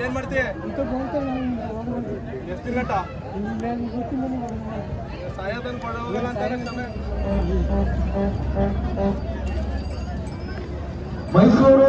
ಏನ್ ಮಾಡ್ತಿ ಎಷ್ಟು ಗಂಟ ಸಾಯೋದನ್ ಕೊಡ ಹೋಗಲ್ಲ ಅಂತಾನೆ ಕ್ಷಮೆ. ಮೈಸೂರು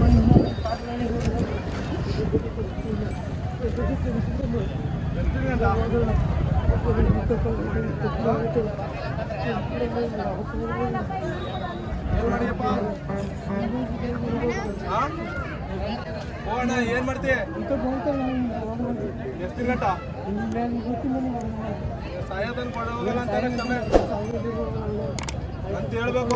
ಗಂಟ? ಏನ್ ಮಾಡಿಯಪ್ಪ ಆ? ಓ ಅಣ್ಣ ಏನ್ ಮಾಡ್ತಿ ಎಷ್ಟು ಗಂಟ ಸಾಯೋದನ್ ಕೊಡ ಹೋಗಲ್ಲ ಅಂತಾನೆ ಕ್ಷಮೆ ಅಂತ ಹೇಳ್ಬೇಕು